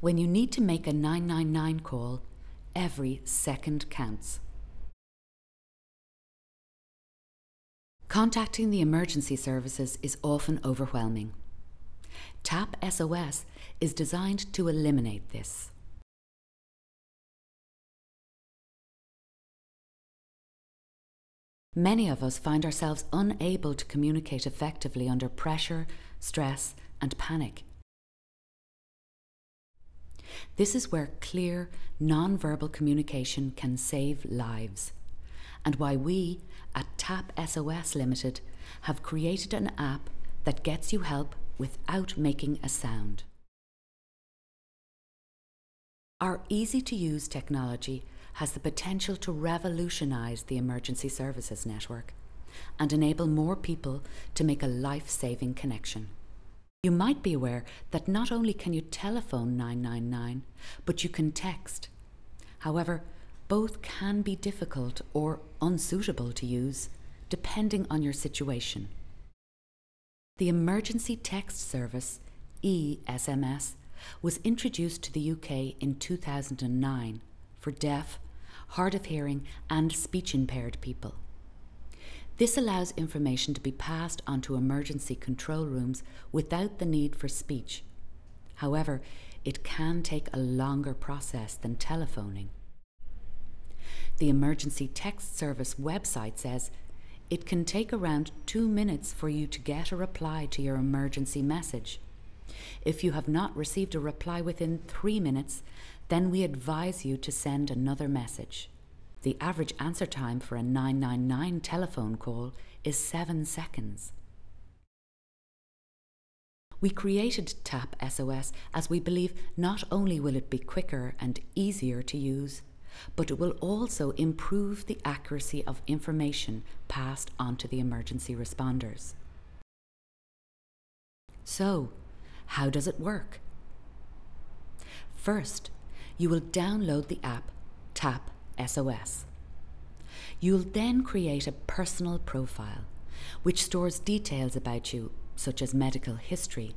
When you need to make a 999 call, every second counts. Contacting the emergency services is often overwhelming. TAP SOS is designed to eliminate this. Many of us find ourselves unable to communicate effectively under pressure, stress, and panic. This is where clear, non verbal communication can save lives, and why we at TAP SOS Limited have created an app that gets you help without making a sound. Our easy to use technology has the potential to revolutionise the emergency services network and enable more people to make a life saving connection. You might be aware that not only can you telephone 999, but you can text. However, both can be difficult or unsuitable to use depending on your situation. The Emergency Text Service, ESMS, was introduced to the UK in 2009 for deaf, hard of hearing, and speech impaired people. This allows information to be passed onto emergency control rooms without the need for speech. However, it can take a longer process than telephoning. The Emergency Text Service website says it can take around two minutes for you to get a reply to your emergency message. If you have not received a reply within three minutes, then we advise you to send another message. The average answer time for a 999 telephone call is seven seconds. We created TAP SOS as we believe not only will it be quicker and easier to use, but it will also improve the accuracy of information passed on to the emergency responders. So, how does it work? First, you will download the app TAP SOS. You'll then create a personal profile, which stores details about you, such as medical history,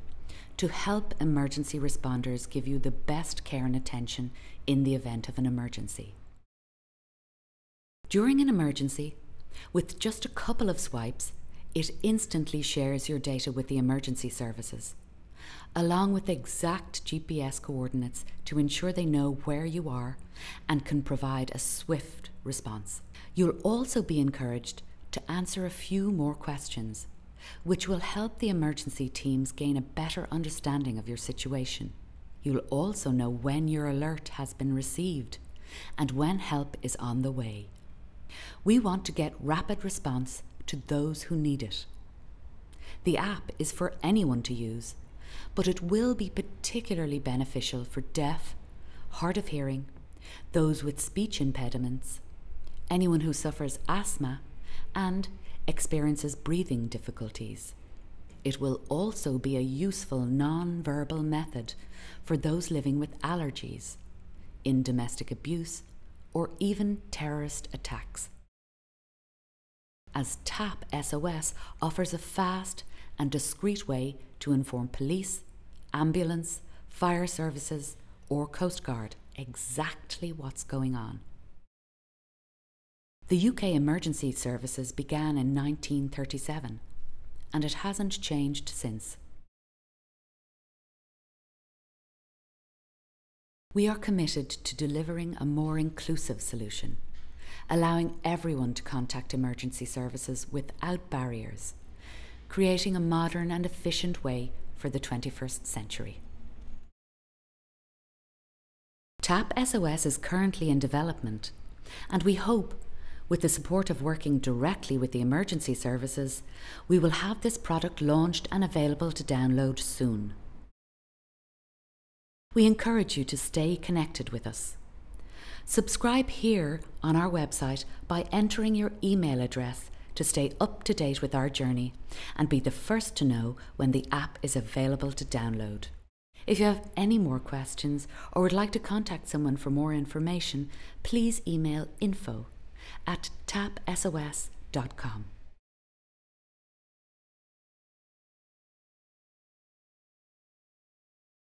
to help emergency responders give you the best care and attention in the event of an emergency. During an emergency, with just a couple of swipes, it instantly shares your data with the emergency services, along with exact GPS coordinates to ensure they know where you are and can provide a swift response. You'll also be encouraged to answer a few more questions, which will help the emergency teams gain a better understanding of your situation. You'll also know when your alert has been received and when help is on the way. We want to get rapid response to those who need it. The app is for anyone to use, but it will be particularly beneficial for deaf, hard of hearing, those with speech impediments, anyone who suffers asthma, and experiences breathing difficulties. It will also be a useful non verbal method for those living with allergies, in domestic abuse, or even terrorist attacks. As TAP SOS offers a fast and discreet way to inform police, ambulance, fire services, or Coast Guard exactly what's going on. The UK emergency services began in 1937 and it hasn't changed since. We are committed to delivering a more inclusive solution, allowing everyone to contact emergency services without barriers, creating a modern and efficient way for the 21st century. TAP SOS is currently in development, and we hope, with the support of working directly with the emergency services, we will have this product launched and available to download soon. We encourage you to stay connected with us. Subscribe here on our website by entering your email address to stay up to date with our journey and be the first to know when the app is available to download. If you have any more questions or would like to contact someone for more information, please email info at tapsos.com.